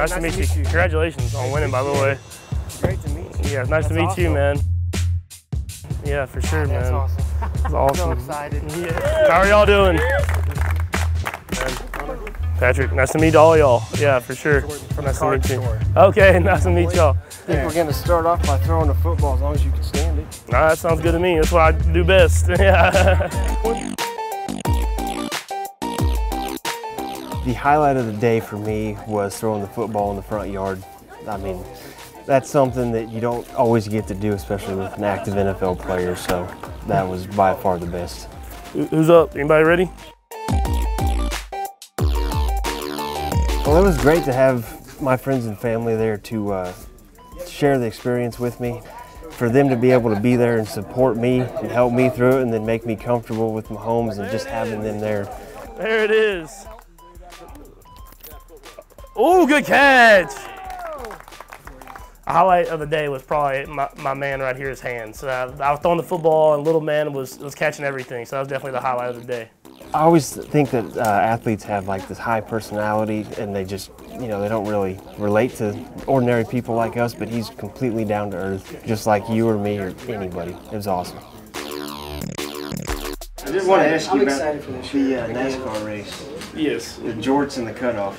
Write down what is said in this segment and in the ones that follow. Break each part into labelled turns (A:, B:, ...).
A: nice, to meet, you. Congratulations on winning, by the way.
B: Great to meet you.
A: Yeah, nice
B: That's
A: to meet you, man. Yeah, for sure, man.
B: That's
A: man.
B: awesome.
A: It's
B: I'm so
A: awesome.
B: excited.
A: Yeah. How are y'all doing? Man. Patrick, nice to meet all y'all. Yeah, for sure. Nice to meet you. Okay, nice to meet y'all.
B: I think we're going to start off by throwing the football as long as you can stand it.
A: Nah, that sounds good to me. That's what I do best. Yeah.
C: The highlight of the day for me was throwing the football in the front yard. I mean, that's something that you don't always get to do, especially with an active NFL player. So that was by far the best.
A: Who's up? Anybody ready?
C: Well, it was great to have my friends and family there to uh, share the experience with me. For them to be able to be there and support me and help me through it, and then make me comfortable with Mahomes and just having them there.
A: There it is. Oh, good catch. A highlight of the day was probably my, my man right here, his hands. So I, I was throwing the football, and little man was, was catching everything. So that was definitely the highlight of the day.
C: I always think that uh, athletes have like this high personality and they just, you know, they don't really relate to ordinary people like us, but he's completely down to earth, just like you or me or anybody. It was awesome. I just want to ask you about the uh, NASCAR race,
A: Yes.
C: the jorts and the cutoff.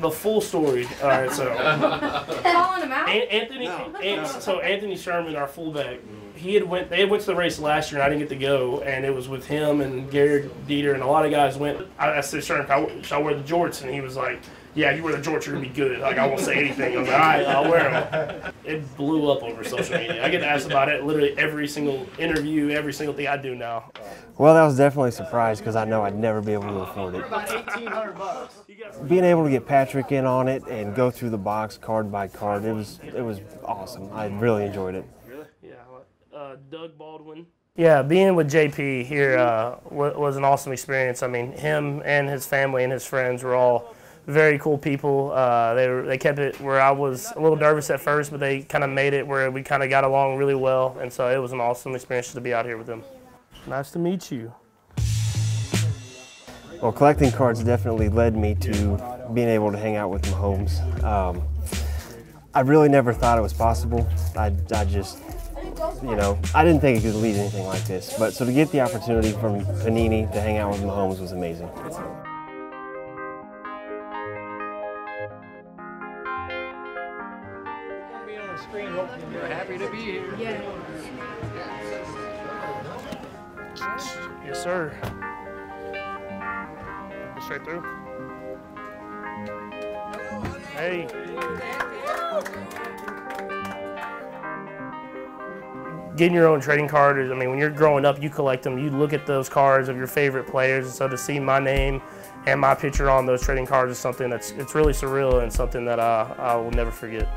A: The full story. All right, so
D: Calling him out?
A: An- Anthony, An- so Anthony Sherman, our fullback, he had went. They had went to the race last year, and I didn't get to go. And it was with him and Garrett Dieter, and a lot of guys went. I said, Sherman, "Should I- "Should I wear the jorts?" And he was like, "Yeah, you wear the jorts, you're gonna be good." Like I won't say anything. I was like, "All right, I'll wear them." It blew up over social media. I get asked about it literally every single interview, every single thing I do now.
C: Well, that was definitely a surprise because I know I'd never be able to afford it. Being able to get Patrick in on it and go through the box card by card, it was it was awesome. I really enjoyed it. Really?
A: Yeah, uh, Doug Baldwin. Yeah, being with JP here uh, was an awesome experience. I mean, him and his family and his friends were all very cool people. Uh, they were, they kept it where I was a little nervous at first, but they kind of made it where we kind of got along really well, and so it was an awesome experience to be out here with them. Nice to meet you.
C: Well, collecting cards definitely led me to being able to hang out with Mahomes. Um, I really never thought it was possible. I, I just, you know, I didn't think it could lead anything like this. But so to get the opportunity from Panini to hang out with Mahomes was amazing.
E: Screen. We're happy to be here.
A: Yes, sir. Straight through. Hey. Getting your own trading card is, I mean, when you're growing up, you collect them. You look at those cards of your favorite players, and so to see my name and my picture on those trading cards is something that's it's really surreal and something that I, I will never forget.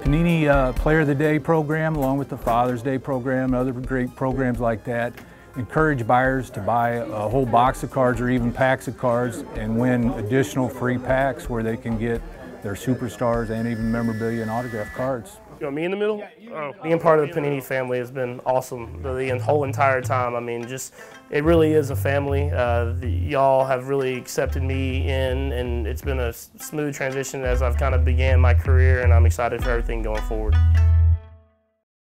F: Panini uh, Player of the Day program, along with the Father's Day program, and other great programs like that, encourage buyers to buy a whole box of cards or even packs of cards and win additional free packs where they can get their superstars and even memorabilia and autographed cards.
A: You want me in the middle? Oh, being part of the Panini family has been awesome the, the whole entire time. I mean, just it really is a family. Uh, the, y'all have really accepted me in, and it's been a smooth transition as I've kind of began my career, and I'm excited for everything going forward.